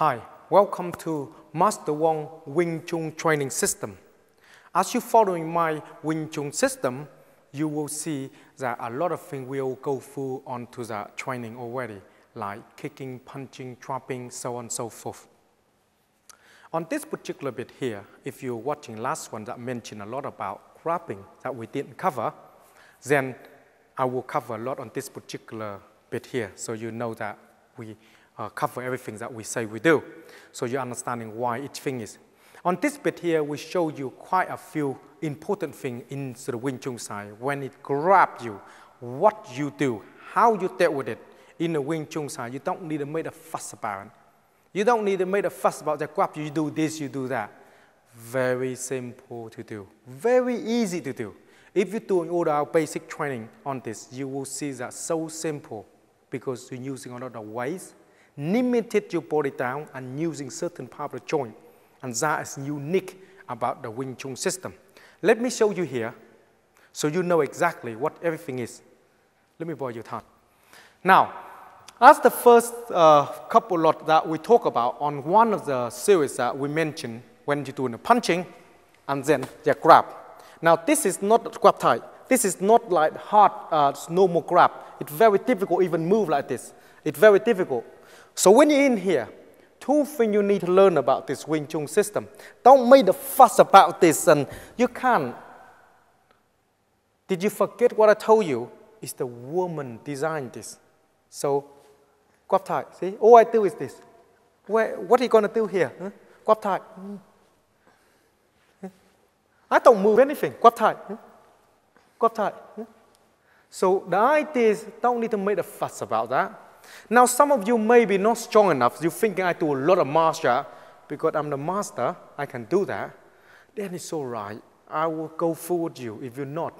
Hi, welcome to Master Wong Wing Chun training system. As you're following my Wing Chun system, you will see that a lot of things will go through onto the training already, like kicking, punching, trapping, so on and so forth. On this particular bit here, if you're watching last one that mentioned a lot about grabbing that we didn't cover, then I will cover a lot on this particular bit here, so you know that we uh, cover everything that we say we do. So you're understanding why each thing is. On this bit here, we show you quite a few important things in the Wing Chun side. When it grabs you, what you do, how you deal with it. In the Wing Chun side, you don't need to make a fuss about it. You don't need to make a fuss about the grab. You do this, you do that. Very simple to do. Very easy to do. If you're doing all our basic training on this, you will see that so simple because you're using a lot of ways limited your body down and using certain part of the joint. And that is unique about the Wing Chun system. Let me show you here so you know exactly what everything is. Let me borrow your time. Now, as the first uh, couple lot that we talk about on one of the series that we mentioned when you're doing the punching and then the grab. Now, this is not a grab tight. This is not like hard, uh, normal grab. It's very difficult even move like this. It's very difficult. So when you're in here, two things you need to learn about this Wing Chun system. Don't make a fuss about this and you can't. Did you forget what I told you? It's the woman designed this. So, grab tight, see? All I do is this. Where, what are you going to do here? Huh? Grab tight. Hmm. I don't move anything. Grab tight. Grab tight. So the idea is don't need to make a fuss about that. Now, some of you may be not strong enough. You're thinking I do a lot of martial because I'm the master. I can do that. Then it's all right. I will go forward you if you're not.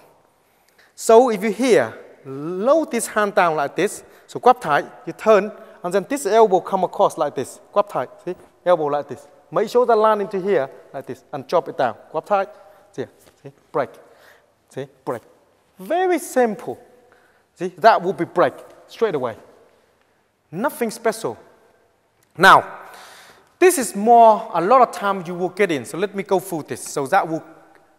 So if you're here, load this hand down like this. So grab tight, you turn, and then this elbow come across like this. Grab tight, see? Elbow like this. Make sure the line into here like this and drop it down. Grab tight, see? See? Break. See? Break. Very simple. See? That will be break straight away. Nothing special. Now, this is more, a lot of time you will get in. So let me go through this. So that will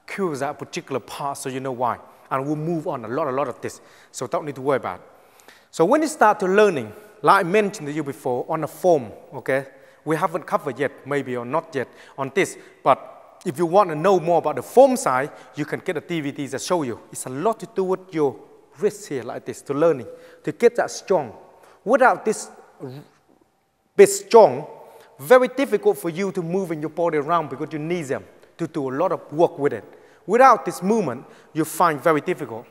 cure that particular part so you know why. And we'll move on a lot, a lot of this. So don't need to worry about it. So when you start to learning, like I mentioned to you before, on the form, okay, we haven't covered yet, maybe or not yet on this, but if you want to know more about the form side, you can get a DVD that show you. It's a lot to do with your wrist here like this, to learning, to get that strong. Without this bit strong, very difficult for you to move in your body around because you need them to do a lot of work with it. Without this movement, you find very difficult.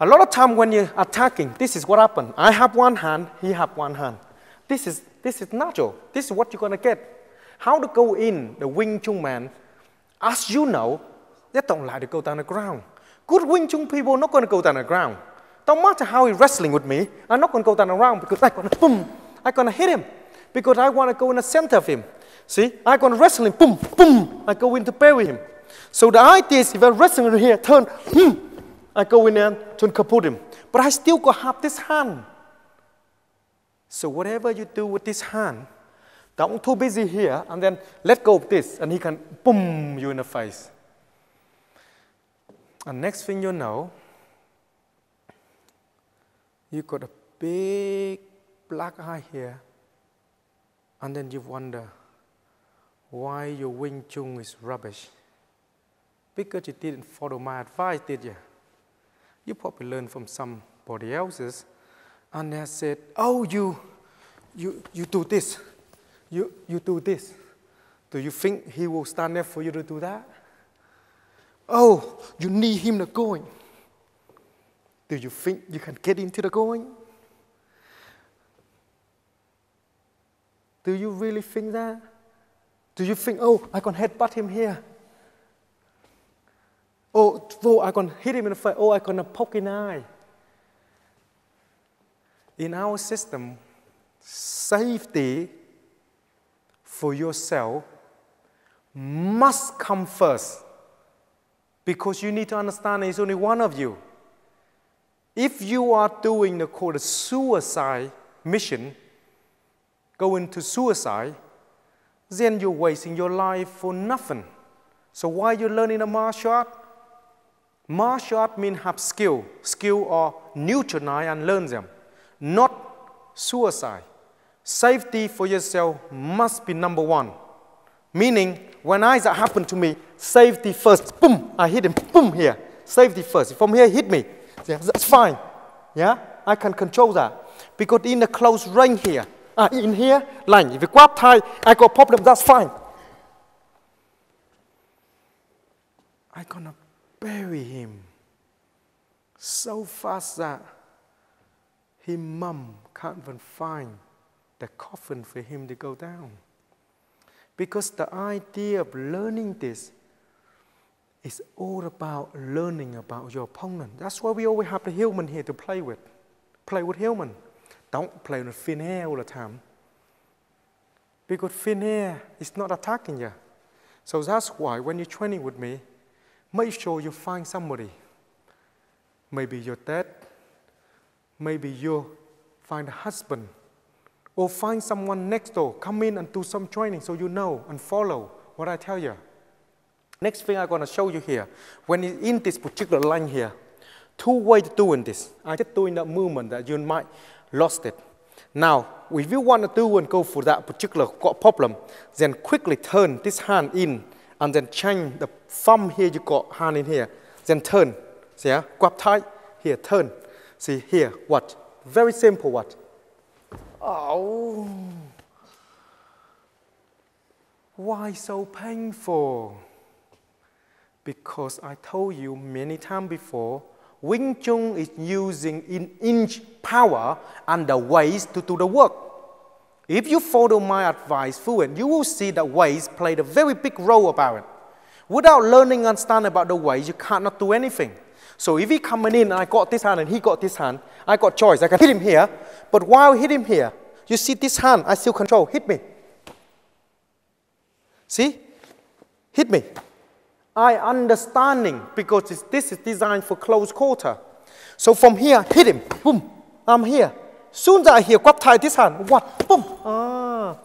A lot of time when you're attacking, this is what happened. I have one hand, he have one hand. This is, this is natural. This is what you're going to get. How to go in the Wing Chun man, as you know, they don't like to go down the ground. Good Wing Chun people are not going to go down the ground. Don't matter how he's wrestling with me, I'm not going to go down around because I'm going to boom, I'm going to hit him because I want to go in the center of him. See, I'm going to wrestle him, boom, boom, I go in to bury him. So the idea is if I'm wrestling here, turn, boom, I go in there turn kaput him. But I still got have this hand. So whatever you do with this hand, don't too busy here and then let go of this and he can boom you in the face. And next thing you know, you got a big black eye here, and then you wonder why your Wing Chun is rubbish. Because you didn't follow my advice, did you? You probably learned from somebody else's, and they said, "Oh, you, you, you do this, you, you do this." Do you think he will stand there for you to do that? Oh, you need him to go in. Do you think you can get into the going? Do you really think that? Do you think, oh, I can headbutt him here? Oh, oh I can hit him in the face. Oh, I can poke in the eye. In our system, safety for yourself must come first because you need to understand there's only one of you. If you are doing the called suicide mission, going to suicide, then you're wasting your life for nothing. So why you learning a martial art? Martial art means have skill. Skill or neutralize and learn them, not suicide. Safety for yourself must be number one. Meaning, when I that happen to me, safety first. Boom, I hit him. Boom, here. Safety first. From here, hit me. Yeah, that's fine. Yeah, I can control that. Because in the close range here, uh, in here, line. If you grab tight, I got problem, that's fine. I'm gonna bury him so fast that his mom can't even find the coffin for him to go down. Because the idea of learning this is all about learning about your opponent. That's why we always have the human here to play with. Play with human. Don't play with thin air all the time. Because thin air is not attacking you. So that's why when you're training with me, make sure you find somebody. Maybe your dad, maybe you find a husband, or find someone next door. Come in and do some training so you know and follow what I tell you. Next thing I'm going to show you here, when in this particular line here, two ways of doing this. I just doing that movement that you might lost it. Now, if you want to do and go for that particular problem, then quickly turn this hand in and then change the thumb here, you got hand in here, then turn. See, yeah? grab tight, here, turn. See, here, what? Very simple, what? Oh, why so painful? Because I told you many times before, Wing Chun is using in inch power and the ways to do the work. If you follow my advice fluent, you will see that ways played a very big role about it. Without learning and understanding about the ways, you cannot do anything. So if he coming in and I got this hand and he got this hand, I got choice. I can hit him here, but while I hit him here, you see this hand, I still control. Hit me. See? Hit me. I understanding because this is designed for close quarter. So from here, hit him. Boom. I'm here. Soon as I hear grab tight this hand, what? Boom. Ah.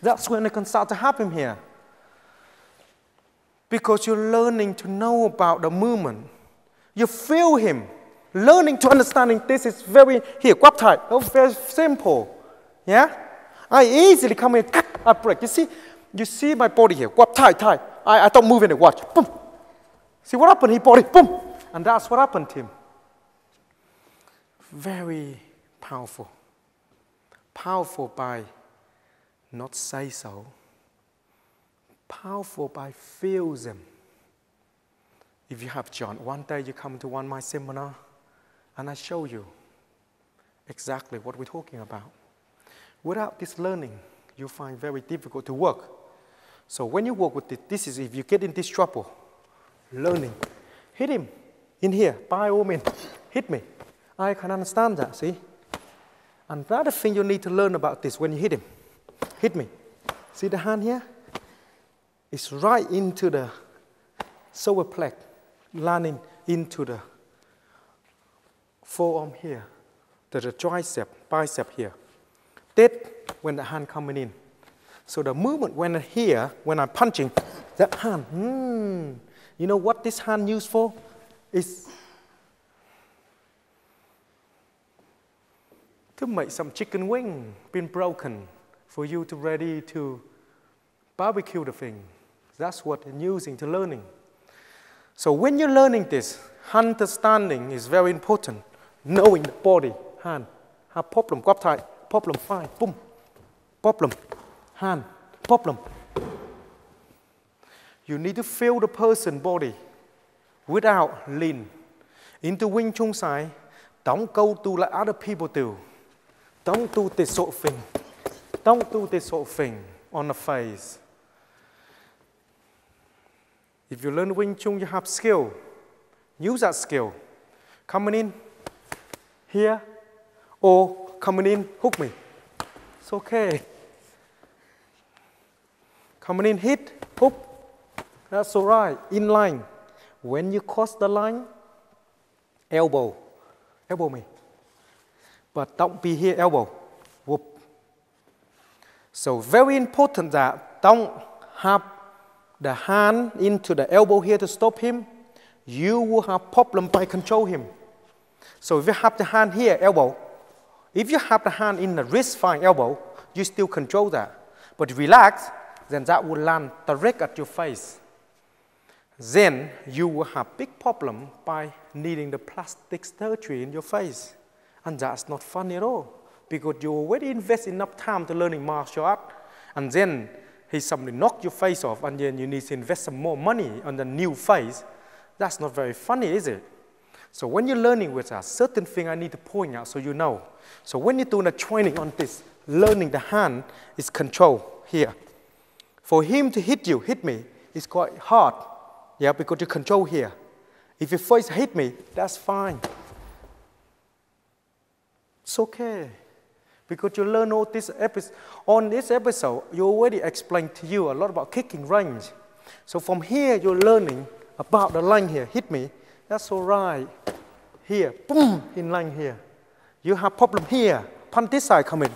That's when it can start to happen here. Because you're learning to know about the movement. You feel him. Learning to understanding this is very, here, grab tight. Oh, very simple. Yeah? I easily come in, I break. You see, you see my body here, grab tight, tie. I, I don't move any. Watch. Boom. See what happened? He bought it. Boom. And that's what happened to him. Very powerful. Powerful by not say so. Powerful by feel them. If you have John, one day you come to one my seminar and I show you exactly what we're talking about. Without this learning, you find very difficult to work. So when you work with it, this is if you get in this trouble, learning. Hit him in here, by all means, hit me. I can understand that, see? Another thing you need to learn about this when you hit him, hit me. See the hand here? It's right into the solar plex, landing into the forearm here, the tricep, bicep here. That when the hand coming in. So the movement when here, when I'm punching, that hand, hmm, you know what this hand used for? Is to make some chicken wing been broken for you to ready to barbecue the thing. That's what I'm using to learning. So when you're learning this, understanding is very important. Knowing the body, hand, have problem, grab tight, problem, fine, boom, problem, hand, problem. You need to feel the person body without lean. Into Wing Chun side, don't go to like other people do. Don't do this sort of thing. Don't do this sort of thing on the face. If you learn Wing Chun, you have skill. Use that skill. Coming in here or coming in, hook me. It's okay. Coming in, hit, hook. That's all right, in line. When you cross the line, elbow, elbow me. But don't be here, elbow. Whoop. So very important that don't have the hand into the elbow here to stop him. You will have problem by control him. So if you have the hand here, elbow, if you have the hand in the wrist, fine, elbow, you still control that. But relax, then that will land direct at your face. Then you will have big problem by needing the plastic surgery in your face. And that's not funny at all because you already invest enough time to learning martial art. And then he suddenly knock your face off and then you need to invest some more money on the new face. That's not very funny, is it? So when you're learning with a certain thing I need to point out so you know. So when you're doing a training on this, learning the hand is control here. For him to hit you, hit me, is quite hard. Yeah, because you control here. If you first hit me, that's fine. It's okay. Because you learn all this episode. On this episode, you already explained to you a lot about kicking range. So from here, you're learning about the line here. Hit me. That's all right. Here, boom, in line here. You have problem here. Punch this side come in.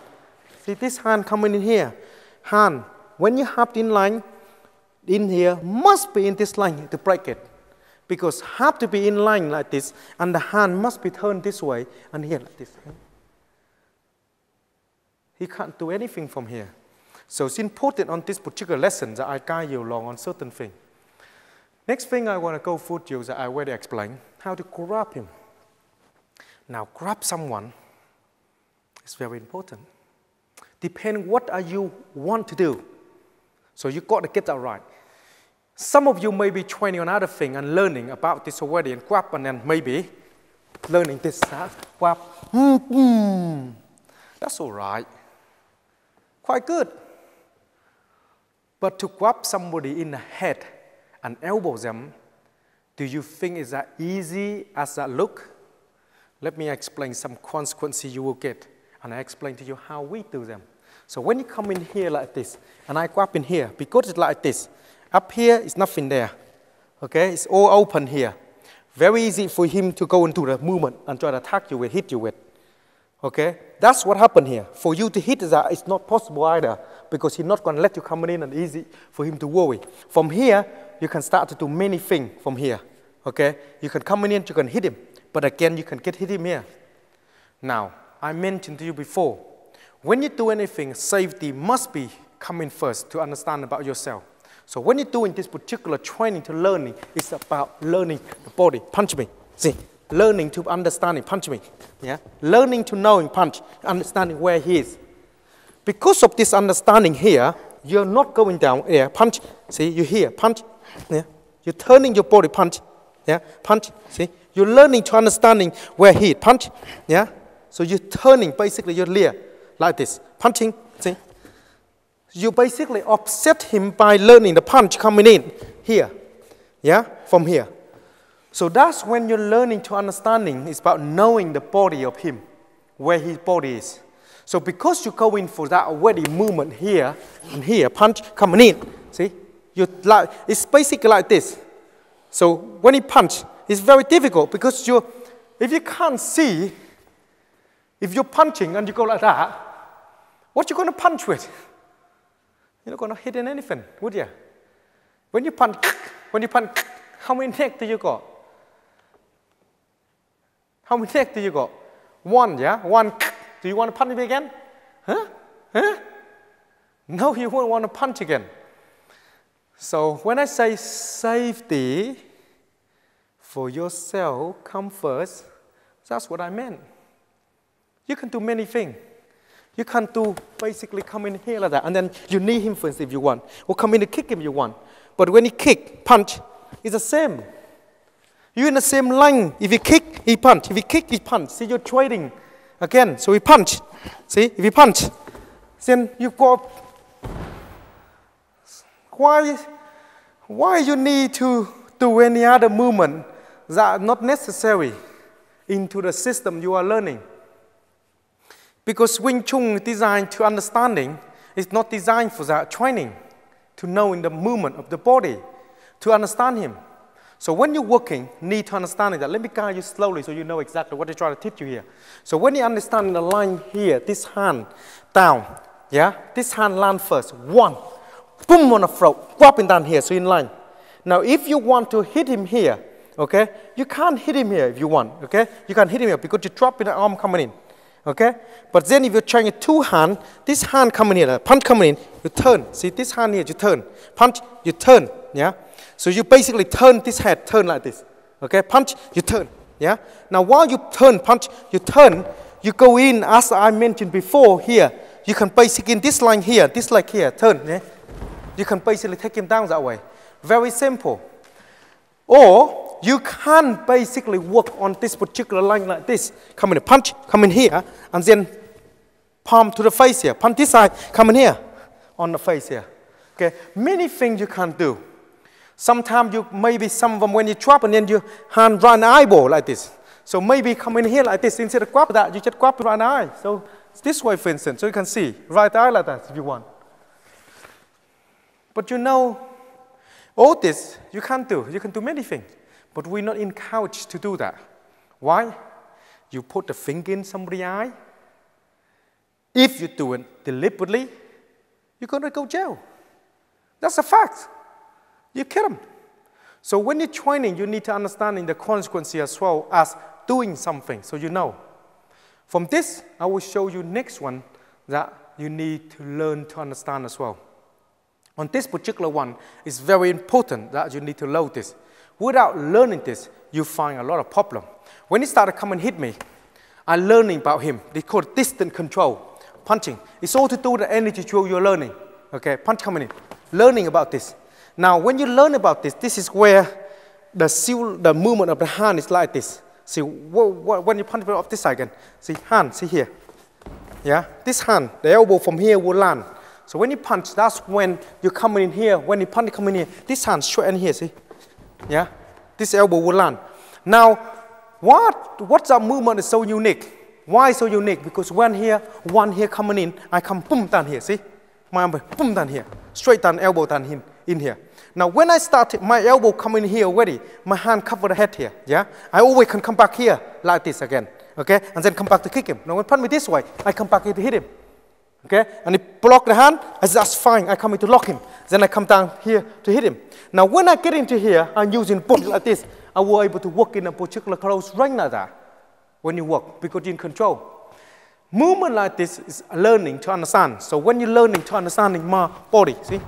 See this hand coming in here. Hand, when you have in line, in here must be in this line to break it. Because have to be in line like this, and the hand must be turned this way, and here like this. He can't do anything from here. So it's important on this particular lesson that I guide you along on certain things. Next thing I want to go through you that I already explained, how to grab him. Now grab someone is very important. Depend what are you want to do. So you got to get that right. Some of you may be training on other thing and learning about this already and grab and then maybe learning this, huh? grab. Mm-hmm. That's all right quite good. But to grab somebody in the head and elbow them, do you think is that easy as that look? Let me explain some consequences you will get, and I explain to you how we do them. So when you come in here like this, and I go up in here, because it's like this, up here is nothing there. Okay, it's all open here. Very easy for him to go into the movement and try to attack you with, hit you with. Okay? That's what happened here. For you to hit that, it's not possible either because he's not going to let you come in and easy for him to worry. From here, you can start to do many things from here. Okay? You can come in and you can hit him. But again, you can get hit him here. Now, I mentioned to you before, when you do anything, safety must be coming first to understand about yourself. So when you're doing this particular training to learning, it's about learning the body. Punch me. See? learning to understanding, punch me. Yeah? Learning to knowing punch, understanding where he is. Because of this understanding here, you're not going down there, punch. See, you hear, punch. Yeah? You're turning your body, punch. Yeah? Punch. See? You're learning to understanding where he is, punch. Yeah? So you're turning, basically, your leer like this, punching. See? You basically upset him by learning the punch coming in here. Yeah? From here. So that's when you're learning to understanding. It's about knowing the body of him, where his body is. So because you're going for that already movement here and here, punch coming in, see? You like, it's basically like this. So when you punch, it's very difficult because you if you can't see, if you're punching and you go like that, what you going to punch with? You're not going to hit in anything, would you? When you punch, when you punch, how many neck do you got? How many neck do you got? One, yeah? One. Do you want to punch me again? Huh? Huh? No, you won't want to punch again. So when I say safety for yourself come first, that's what I meant. You can do many things. You can't do basically come in here like that, and then you knee him first if you want, or come in and kick him if you want. But when he kick, punch, it's the same. You're in the same line. If he kick, he punch. If you kick, he punch. See, you're trading again. So he punch. See, if he punch, then you go. Why, why you need to do any other movement that are not necessary into the system you are learning? Because Wing Chun designed to understanding is not designed for that training, to knowing the movement of the body, to understand him. So when you're working, need to understand that. Let me guide you slowly so you know exactly what they're trying to teach you here. So when you understand the line here, this hand down, Yeah, this hand land first. One, boom on the throat, dropping down here, so in line. Now, if you want to hit him here, okay, you can't hit him here if you want, okay? You can't hit him here because you drop in the arm coming in, okay? But then if you're trying a two hand, this hand coming here, punch coming in, you turn. See, this hand here, you turn. Punch, you turn, yeah? So you basically turn this head, turn like this, okay? Punch, you turn, yeah? Now, while you turn, punch, you turn, you go in, as I mentioned before here, you can basically, in this line here, this leg here, turn, yeah? You can basically take him down that way. Very simple. Or you can basically work on this particular line like this. Come in, punch, come in here, and then palm to the face here. Punch this side, come in here, on the face here. Okay, many things you can do. Sometimes you maybe some of them when you drop and then you hand run eyeball like this. So maybe come in here like this instead of grab that, you just grab right eye. So this way, for instance, so you can see right eye like that if you want. But you know, all this you can't do. You can do many things, but we're not encouraged to do that. Why? You put the finger in somebody's eye. If you do it deliberately, you're going to go jail. That's a fact. You kill them. So when you're training, you need to understand the consequences as well as doing something, so you know. From this, I will show you next one that you need to learn to understand as well. On this particular one, it's very important that you need to know this. Without learning this, you find a lot of problem. When he started coming hit me, I learning about him. They call it distant control, punching. It's all to do with the energy drill you're learning. Okay, punch coming in. Learning about this. Now, when you learn about this, this is where the, seal, the movement of the hand is like this. See, when you punch it off this side again, see, hand, see here. Yeah, this hand, the elbow from here will land. So when you punch, that's when you come in here. When you punch, coming in here. This hand straight in here, see? Yeah? This elbow will land. Now, what, what's that movement is so unique? Why so unique? Because when here, one here coming in, I come boom down here, see? My elbow, boom down here. Straight down, elbow down in, in here. Now, when I start, my elbow coming here already, my hand cover the head here, yeah? I always can come back here like this again, okay? And then come back to kick him. Now, when punch me this way, I come back here to hit him. Okay? And he block the hand, I say, that's fine. I come in to lock him. Then I come down here to hit him. Now, when I get into here, I'm using book like this. I will able to work in a particular close range like that when you work because you're in control. Movement like this is learning to understand. So when you're learning to understanding my body, see?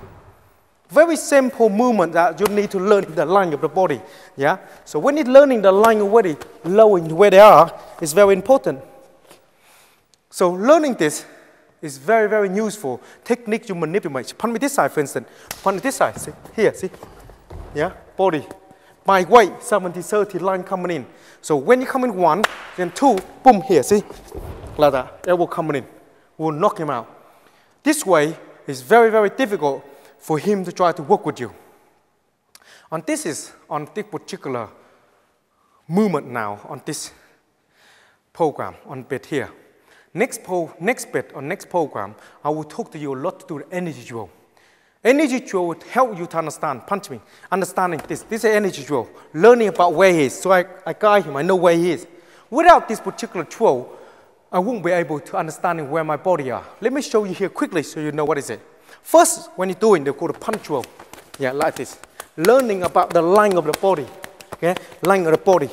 Very simple movement that you need to learn the line of the body. Yeah? So when you're learning the line already, knowing where they are is very important. So learning this is very, very useful. Technique you manipulate. Punch me this side, for instance. Punch me this side. See? Here, see? Yeah, body. My weight, 70, 30, line coming in. So when you come in one, then two, boom, here, see? Like that. Elbow coming in. We'll knock him out. This way is very, very difficult for him to try to work with you. And this is on this particular movement now, on this program, on bit here. Next, po next bit or next program, I will talk to you a lot to do the energy drill. Energy drill will help you to understand, punch me, understanding this. This is energy drill, learning about where he is. So I, I guide him, I know where he is. Without this particular drill, I won't be able to understand where my body are. Let me show you here quickly so you know what is it. First, when you're doing, they call the punch drill. Yeah, like this. Learning about the line of the body. Okay, line of the body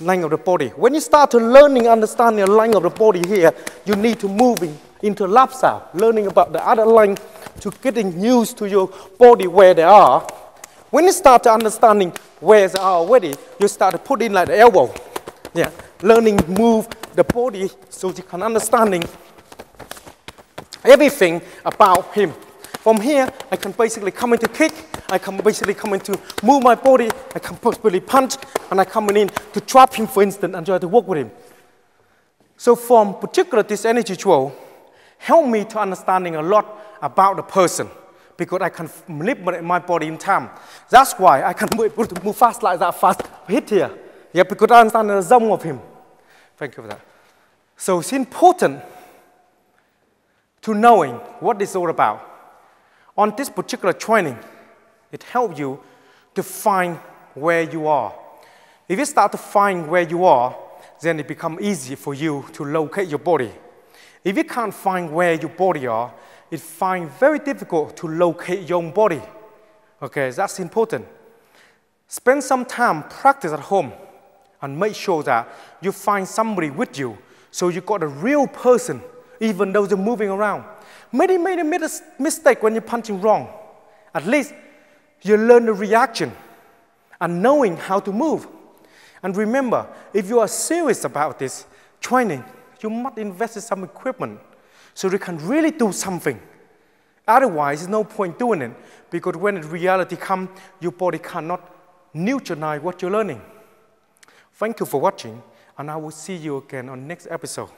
line of the body. When you start to learning, understanding the line of the body here, you need to move in, into lifestyle, learning about the other line to getting used to your body where they are. When you start to understanding where they are already, you start to put in like the elbow. Yeah, learning move the body so you can understanding everything about him. From here, I can basically come into kick, I can basically come in to move my body, I can possibly punch, and I come in to trap him, for instance, and try to work with him. So from particular this energy drill, help me to understanding a lot about the person because I can manipulate my body in time. That's why I can move, move fast like that, fast hit here. Yeah, because I understand the zone of him. Thank you for that. So it's important to knowing what is all about. On this particular training, it helps you to find where you are. If you start to find where you are, then it becomes easy for you to locate your body. If you can't find where your body are, it find very difficult to locate your own body. Okay, that's important. Spend some time practice at home and make sure that you find somebody with you so you got a real person even though you're moving around. Maybe made a mistake when you're punching wrong. At least you learn the reaction and knowing how to move. And remember, if you are serious about this training, you must invest in some equipment so you can really do something. Otherwise, there's no point doing it because when reality comes, your body cannot neutralize what you're learning. Thank you for watching, and I will see you again on next episode.